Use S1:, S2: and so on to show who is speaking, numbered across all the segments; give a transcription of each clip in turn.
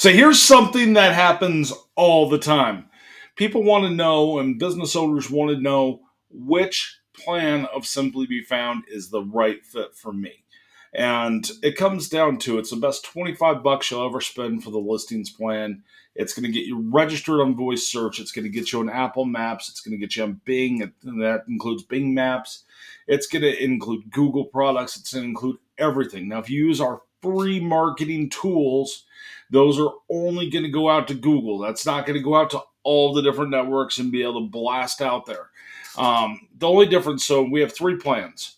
S1: So here's something that happens all the time. People want to know, and business owners want to know which plan of Simply Be Found is the right fit for me. And it comes down to it's the best 25 bucks you'll ever spend for the listings plan. It's going to get you registered on voice search. It's going to get you on Apple Maps. It's going to get you on Bing. That includes Bing Maps. It's going to include Google products. It's going to include everything. Now, if you use our free marketing tools, those are only going to go out to Google. That's not going to go out to all the different networks and be able to blast out there. Um, the only difference, so we have three plans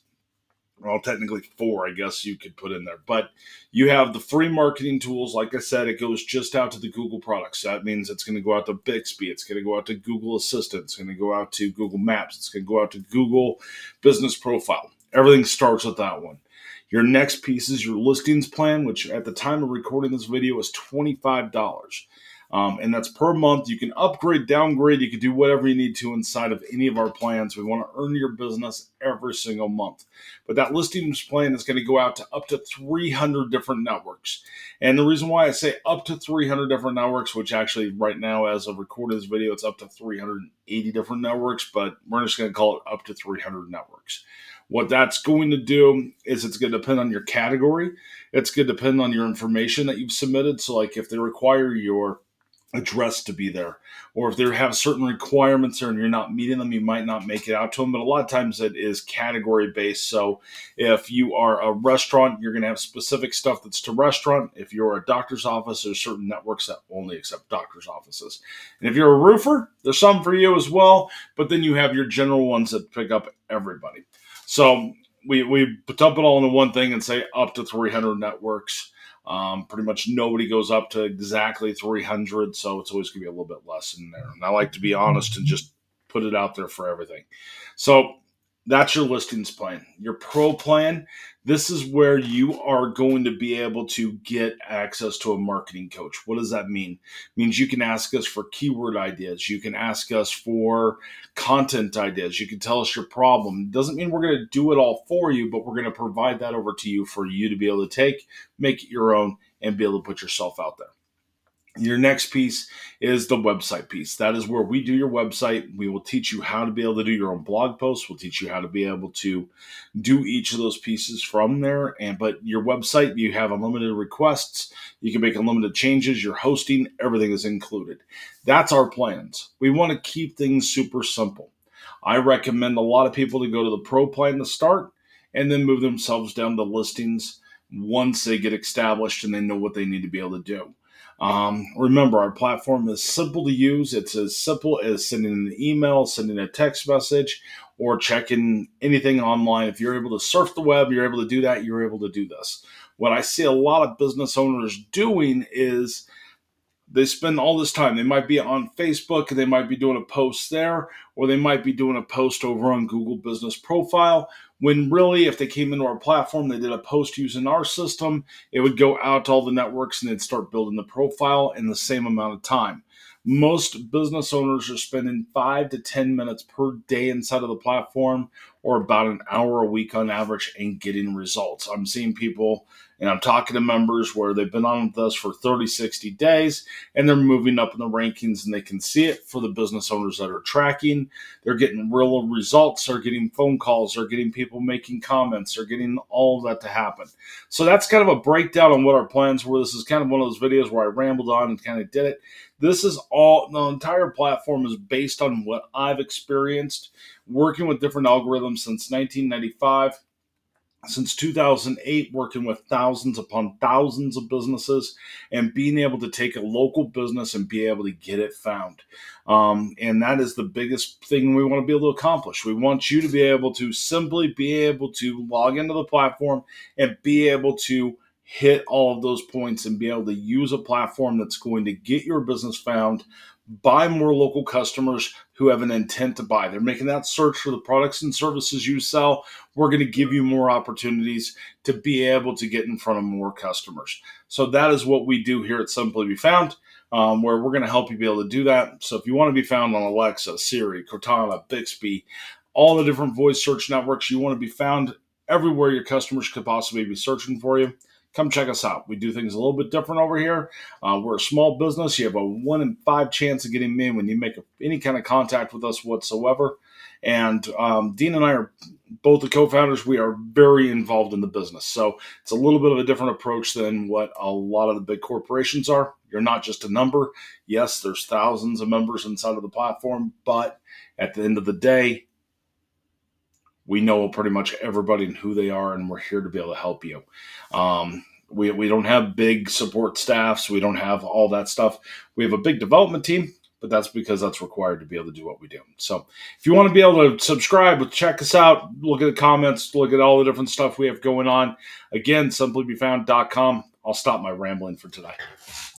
S1: well, technically four, I guess you could put in there. But you have the free marketing tools. Like I said, it goes just out to the Google products. That means it's going to go out to Bixby. It's going to go out to Google Assistant. It's going to go out to Google Maps. It's going to go out to Google Business Profile. Everything starts with that one. Your next piece is your listings plan, which at the time of recording this video is $25. Um, and that's per month. You can upgrade, downgrade, you can do whatever you need to inside of any of our plans. We want to earn your business every single month. But that listings plan is going to go out to up to 300 different networks. And the reason why I say up to 300 different networks, which actually right now, as of recording this video, it's up to 380 different networks, but we're just going to call it up to 300 networks. What that's going to do is it's going to depend on your category. It's going to depend on your information that you've submitted. So, like if they require your address to be there. Or if they have certain requirements there and you're not meeting them, you might not make it out to them. But a lot of times it is category based. So if you are a restaurant, you're going to have specific stuff that's to restaurant. If you're a doctor's office, there's certain networks that only accept doctor's offices. And if you're a roofer, there's some for you as well. But then you have your general ones that pick up everybody. So we, we dump it all into one thing and say up to 300 networks. Um, pretty much nobody goes up to exactly 300, so it's always going to be a little bit less in there. And I like to be honest and just put it out there for everything. So that's your listings plan. Your pro plan, this is where you are going to be able to get access to a marketing coach. What does that mean? It means you can ask us for keyword ideas. You can ask us for content ideas. You can tell us your problem. It doesn't mean we're going to do it all for you, but we're going to provide that over to you for you to be able to take, make it your own, and be able to put yourself out there. Your next piece is the website piece. That is where we do your website. We will teach you how to be able to do your own blog posts. We'll teach you how to be able to do each of those pieces from there. And but your website, you have unlimited requests. You can make unlimited changes. Your hosting, everything is included. That's our plans. We want to keep things super simple. I recommend a lot of people to go to the pro plan to start and then move themselves down to listings once they get established and they know what they need to be able to do. Um, remember, our platform is simple to use. It's as simple as sending an email, sending a text message, or checking anything online. If you're able to surf the web, you're able to do that, you're able to do this. What I see a lot of business owners doing is they spend all this time. They might be on Facebook and they might be doing a post there, or they might be doing a post over on Google Business Profile. When really, if they came into our platform, they did a post using our system, it would go out to all the networks and they'd start building the profile in the same amount of time. Most business owners are spending five to 10 minutes per day inside of the platform, or about an hour a week on average, and getting results. I'm seeing people and I'm talking to members where they've been on with us for 30, 60 days and they're moving up in the rankings and they can see it for the business owners that are tracking. They're getting real results, they're getting phone calls, they're getting people making comments, they're getting all of that to happen. So that's kind of a breakdown on what our plans were. This is kind of one of those videos where I rambled on and kind of did it. This is all, the entire platform is based on what I've experienced working with different algorithms since 1995 since 2008 working with thousands upon thousands of businesses and being able to take a local business and be able to get it found. Um, and that is the biggest thing we want to be able to accomplish. We want you to be able to simply be able to log into the platform and be able to hit all of those points and be able to use a platform that's going to get your business found buy more local customers who have an intent to buy. They're making that search for the products and services you sell. We're going to give you more opportunities to be able to get in front of more customers. So that is what we do here at Simply Be Found, um, where we're going to help you be able to do that. So if you want to be found on Alexa, Siri, Cortana, Bixby, all the different voice search networks, you want to be found everywhere your customers could possibly be searching for you come check us out. We do things a little bit different over here. Uh, we're a small business. You have a one in five chance of getting me when you make a, any kind of contact with us whatsoever. And um, Dean and I are both the co-founders. We are very involved in the business, so it's a little bit of a different approach than what a lot of the big corporations are. You're not just a number. Yes, there's thousands of members inside of the platform, but at the end of the day, we know pretty much everybody and who they are, and we're here to be able to help you. Um, we, we don't have big support staffs. We don't have all that stuff. We have a big development team, but that's because that's required to be able to do what we do. So if you want to be able to subscribe, check us out, look at the comments, look at all the different stuff we have going on. Again, simplybefound.com. I'll stop my rambling for today.